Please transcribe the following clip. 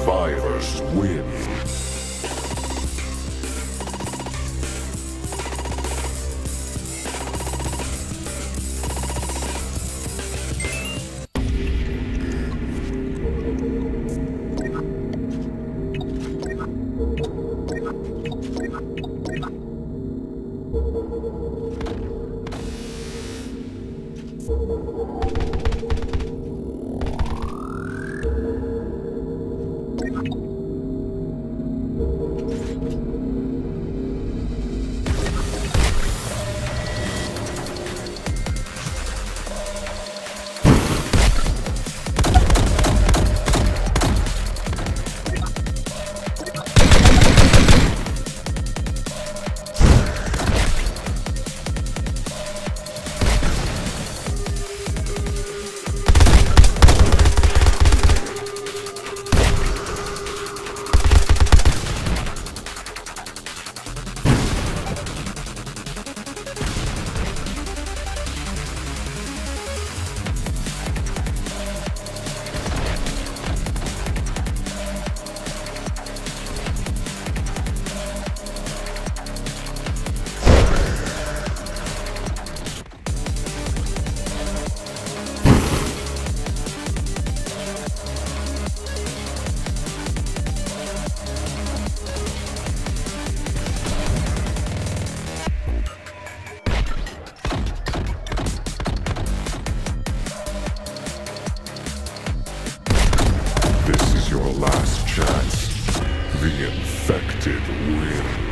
Survivors win. infected will.